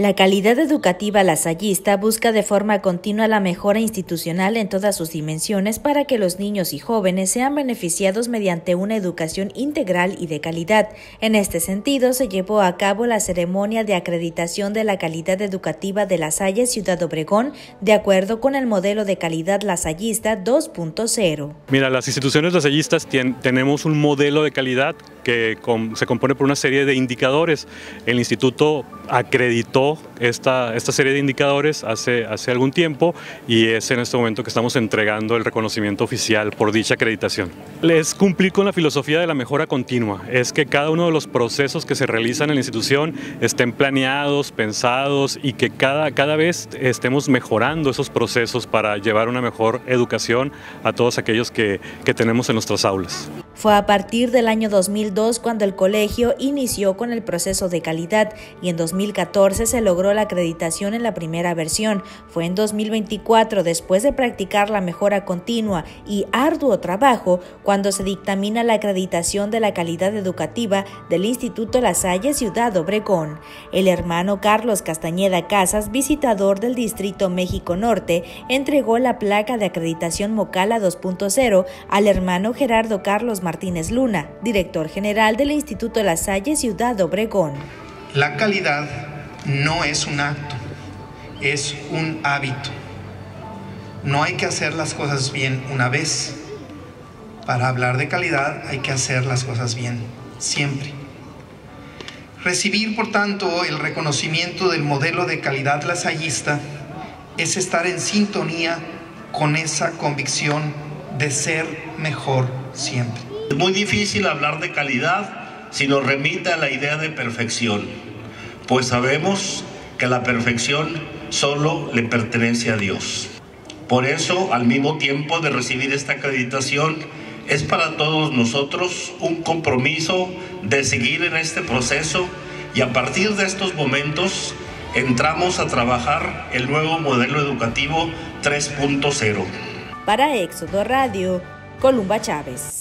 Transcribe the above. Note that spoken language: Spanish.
La calidad educativa lasallista busca de forma continua la mejora institucional en todas sus dimensiones para que los niños y jóvenes sean beneficiados mediante una educación integral y de calidad. En este sentido, se llevó a cabo la ceremonia de acreditación de la calidad educativa de La Salle Ciudad Obregón, de acuerdo con el modelo de calidad lasallista 2.0. Mira, las instituciones lasallistas tenemos un modelo de calidad que se compone por una serie de indicadores. El instituto acreditó esta, esta serie de indicadores hace, hace algún tiempo y es en este momento que estamos entregando el reconocimiento oficial por dicha acreditación. Es cumplir con la filosofía de la mejora continua, es que cada uno de los procesos que se realizan en la institución estén planeados, pensados y que cada, cada vez estemos mejorando esos procesos para llevar una mejor educación a todos aquellos que, que tenemos en nuestras aulas. Fue a partir del año 2002 cuando el colegio inició con el proceso de calidad y en 2014 se logró la acreditación en la primera versión. Fue en 2024, después de practicar la mejora continua y arduo trabajo, cuando se dictamina la acreditación de la calidad educativa del Instituto La Salle Ciudad Obregón. El hermano Carlos Castañeda Casas, visitador del Distrito México Norte, entregó la placa de acreditación Mocala 2.0 al hermano Gerardo Carlos Martínez Luna, director general del Instituto La Salle Ciudad Obregón. La calidad no es un acto, es un hábito. No hay que hacer las cosas bien una vez. Para hablar de calidad hay que hacer las cosas bien, siempre. Recibir, por tanto, el reconocimiento del modelo de calidad lasallista es estar en sintonía con esa convicción de ser mejor siempre. Es muy difícil hablar de calidad si nos remite a la idea de perfección, pues sabemos que la perfección solo le pertenece a Dios. Por eso, al mismo tiempo de recibir esta acreditación, es para todos nosotros un compromiso de seguir en este proceso y a partir de estos momentos entramos a trabajar el nuevo modelo educativo 3.0. Para Éxodo Radio, Columba Chávez.